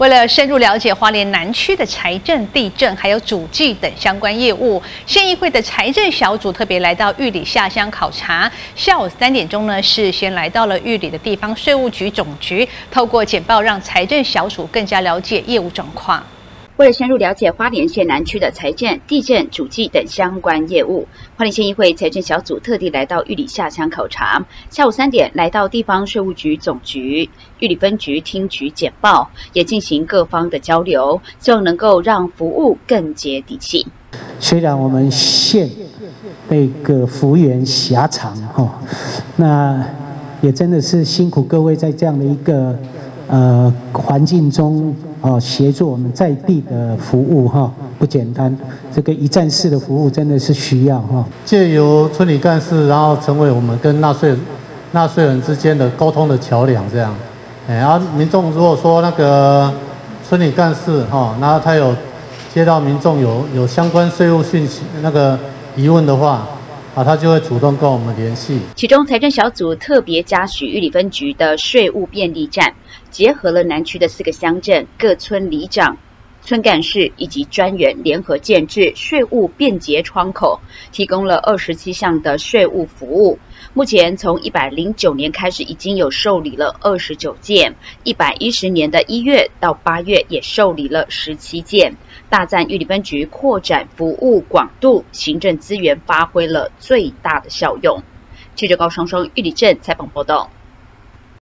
为了深入了解花莲南区的财政、地震还有主计等相关业务，县议会的财政小组特别来到玉里下乡考察。下午三点钟呢，是先来到了玉里的地方税务局总局，透过简报让财政小组更加了解业务状况。为了深入了解花莲县南区的财政、地震、主计等相关业务，花莲县议会财政小组特地来到玉里下乡考察。下午三点来到地方税务局总局玉里分局听取简报，也进行各方的交流，希望能够让服务更接地气。虽然我们县那个幅员狭长哈，那也真的是辛苦各位在这样的一个呃环境中。哦，协助我们在地的服务哈，不简单。这个一站式的服务真的是需要哈。借由村里干事，然后成为我们跟纳税纳税人之间的沟通的桥梁，这样。哎，然后民众如果说那个村里干事哈，然后他有接到民众有有相关税务讯息那个疑问的话，他就会主动跟我们联系。其中财政小组特别嘉许玉里分局的税务便利站。结合了南区的四个乡镇各村里长、村干事以及专员联合建制税务便捷窗口，提供了二十七项的税务服务。目前从一百零九年开始，已经有受理了二十九件；一百一十年的一月到八月，也受理了十七件。大赞玉里分局扩展服务广度，行政资源发挥了最大的效用。记者高双双玉里镇采访报道。